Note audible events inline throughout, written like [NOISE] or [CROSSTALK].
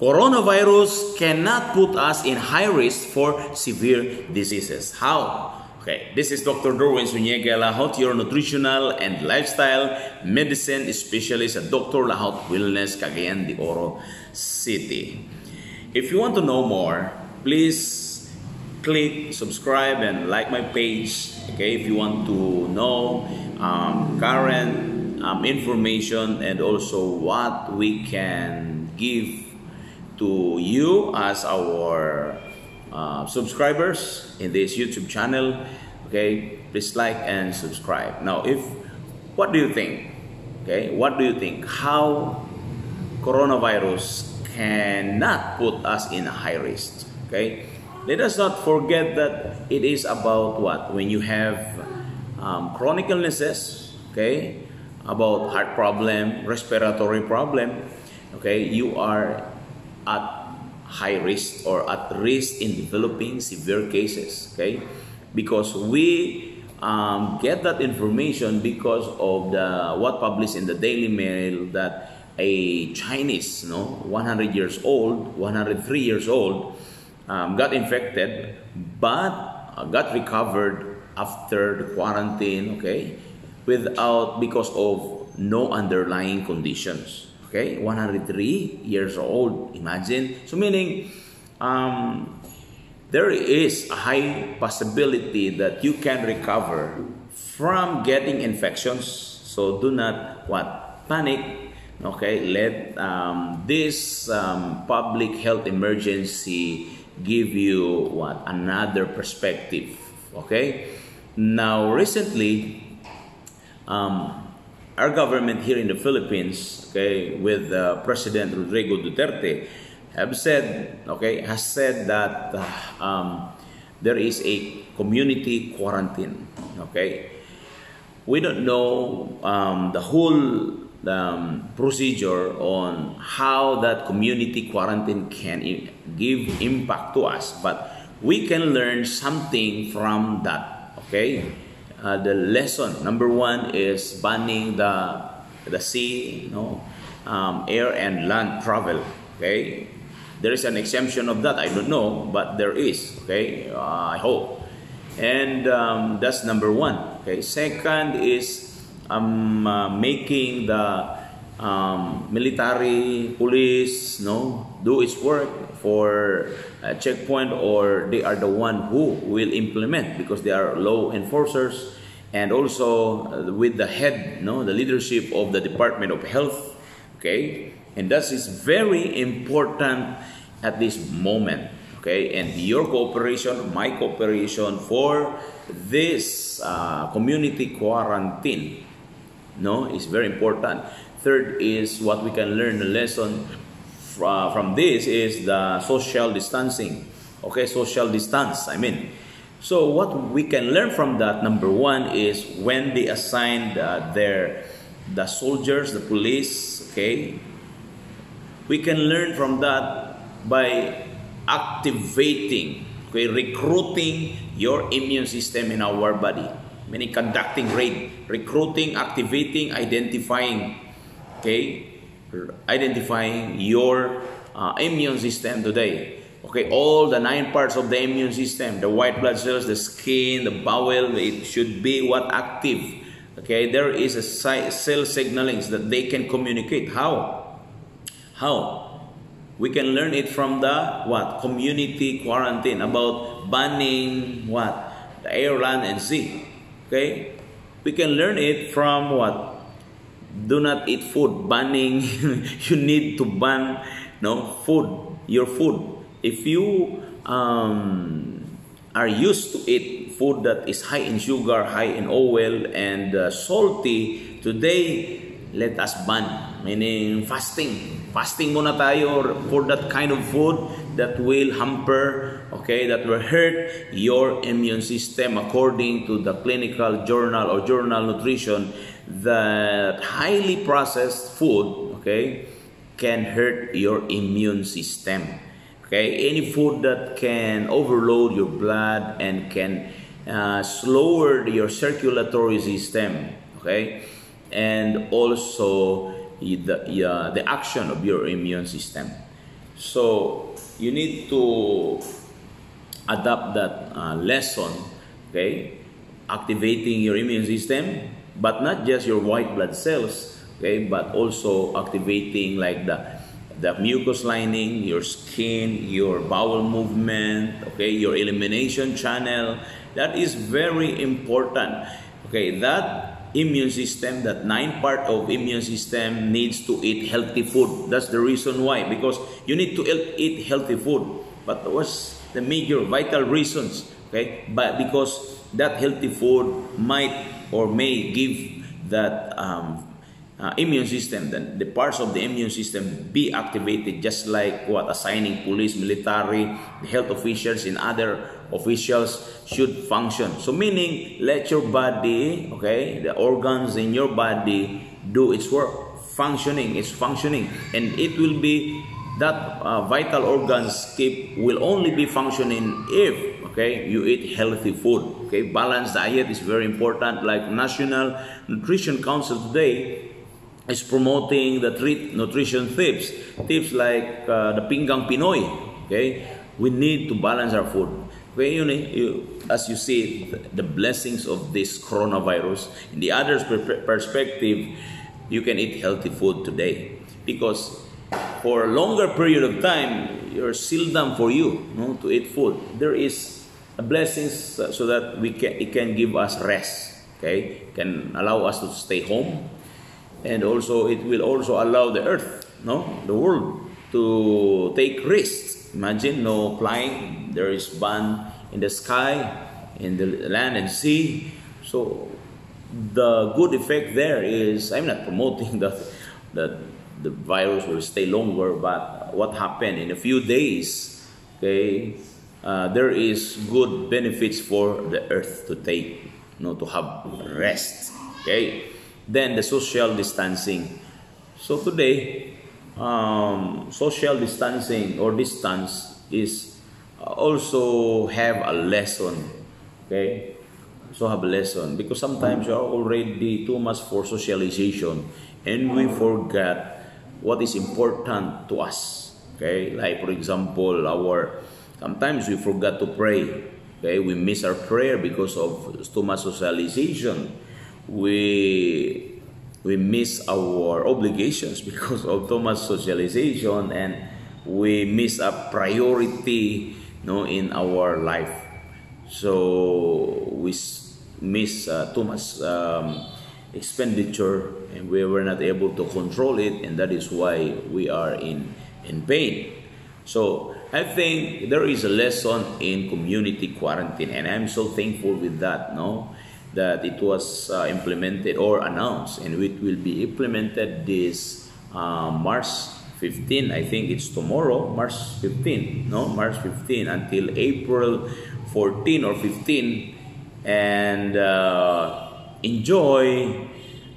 coronavirus cannot put us in high risk for severe diseases. How? Okay, this is Dr. Dorwin Sunyega Lajot, your nutritional and lifestyle medicine specialist at Dr. Lajot Wellness, Cagayan de Oro City. If you want to know more, please click subscribe and like my page. Okay, if you want to know um, current um, information and also what we can give to you as our uh, subscribers in this YouTube channel. Okay, please like and subscribe. Now, if what do you think? Okay, what do you think? How coronavirus cannot put us in a high risk? Okay, let us not forget that it is about what when you have um, chronic illnesses. Okay, about heart problem, respiratory problem. Okay, you are at high risk or at risk in developing severe cases okay? Because we um, get that information because of the what published in the daily mail that a chinese no 100 years old 103 years old um, got infected but uh, got recovered after the quarantine okay? Without because of no underlying conditions Okay, 103 years old. Imagine. So meaning, um, there is a high possibility that you can recover from getting infections. So do not what panic. Okay, let um, this um, public health emergency give you what another perspective. Okay, now recently. Um, our government here in the Philippines, okay, with uh, President Rodrigo Duterte, have said, okay, has said that uh, um, there is a community quarantine, okay. We don't know um, the whole um, procedure on how that community quarantine can give impact to us, but we can learn something from that, okay uh, the lesson number one is banning the the sea you know um, air and land travel okay? There is an exemption of that i don't know but there is okay? Uh, i hope. And um, that's number one okay? Second is um, uh, making the um, military police no? Do its work for a checkpoint or they are the one who will implement because they are law enforcers. And also uh, with the head no? The leadership of the department of health okay? And that is very important at this moment okay? And your cooperation my cooperation for this uh, community quarantine no? Is very important third is what we can learn the lesson from, from this is the social distancing. Okay social distance i mean. So what we can learn from that number one is when they assigned uh, their the soldiers the police okay? We can learn from that by activating okay recruiting your immune system in our body meaning conducting raid recruiting activating identifying okay identifying your uh, immune system today. Okay, all the nine parts of the immune system, the white blood cells, the skin, the bowel, it should be what active. Okay, there is a cell signaling that they can communicate. How? How? We can learn it from the what? Community quarantine about banning what? The air, land, and sea. Okay? We can learn it from what? Do not eat food. Banning. [LAUGHS] You need to ban no food. Your food. If you um, are used to eat food that is high in sugar high in oil and uh, salty today let us ban. Meaning fasting. Fasting muna tayo for that kind of food that will hamper okay that will hurt your immune system according to the clinical journal or journal nutrition that highly processed food, okay, can hurt your immune system. Okay, any food that can overload your blood and can uh, slower your circulatory system, okay, and also the, uh, the action of your immune system. So you need to adapt that uh, lesson, okay? Activating your immune system, but not just your white blood cells, okay? But also activating like the the mucous lining, your skin, your bowel movement, okay, your elimination channel. That is very important. Okay, that immune system, that nine part of immune system needs to eat healthy food. That's the reason why, because you need to eat healthy food. But what's the major vital reasons? Okay, but because that healthy food might or may give that um, uh, immune system, then the parts of the immune system be activated just like what assigning police, military, health officials and other officials should function. So meaning let your body, okay, the organs in your body do its work, functioning, it's functioning and it will be that uh, vital organs keep will only be functioning if okay you eat healthy food okay balanced diet is very important like national nutrition council today is promoting the treat nutrition tips. Tips like uh, the pinggang Pinoy. Okay, we need to balance our food. Okay, you, you, as you see, the blessings of this coronavirus. In the other perspective, you can eat healthy food today because for a longer period of time, you're sealed down for you no, to eat food. There is blessings uh, so that we can it can give us rest. Okay, can allow us to stay home. And also it will also allow the earth no? The world to take risks imagine no flying. There is ban in the sky in the land and sea. So the good effect there is i'm not promoting [LAUGHS] that that the virus will stay longer but what happened in a few days okay uh, there is good benefits for the earth to take you know to have rest okay then the social distancing. So today, um, social distancing or distance is also have a lesson. Okay, so have a lesson because sometimes you are already too much for socialization and we forget what is important to us. Okay, like for example, our sometimes we forgot to pray. Okay, we miss our prayer because of too much socialization we we miss our obligations because of too much socialization and we miss a priority you know, in our life. So we miss uh, too much um, expenditure and we were not able to control it and that is why we are in, in pain. So I think there is a lesson in community quarantine and I'm so thankful with that. No, that it was uh, implemented or announced and it will be implemented this uh, March 15 I think it's tomorrow March 15 no? March 15 until April 14 or 15 and uh, enjoy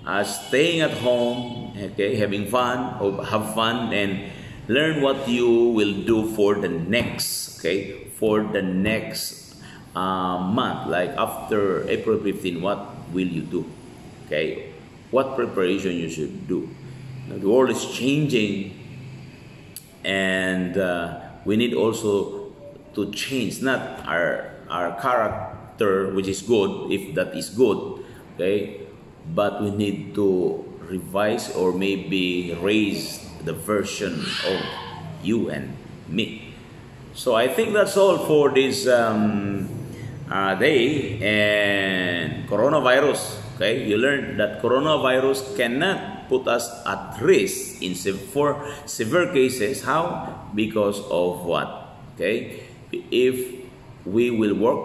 uh, staying at home okay? Having fun have fun and learn what you will do for the next okay for the next uh, month, like after April 15, what will you do? Okay, what preparation you should do? Now, the world is changing, and uh, we need also to change not our our character, which is good, if that is good, okay, but we need to revise or maybe raise the version of you and me. So I think that's all for this. Um, uh, they and coronavirus okay? You learned that coronavirus cannot put us at risk in for severe cases. How? Because of what? Okay? If we will work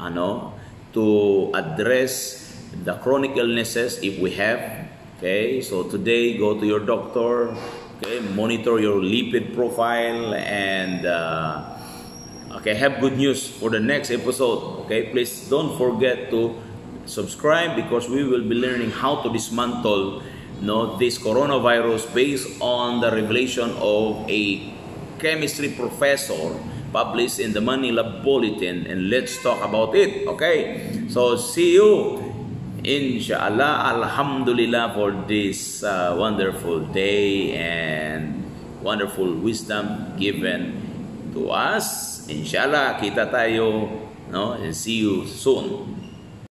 ano to address the chronic illnesses if we have okay? So today go to your doctor okay monitor your lipid profile and uh, Okay, have good news for the next episode. Okay, please don't forget to subscribe because we will be learning how to dismantle you know, this coronavirus based on the revelation of a chemistry professor published in the Manila Bulletin and let's talk about it. Okay, so see you inshallah alhamdulillah for this uh, wonderful day and wonderful wisdom given to us. Inshallah, kita tayo, no? And see you soon.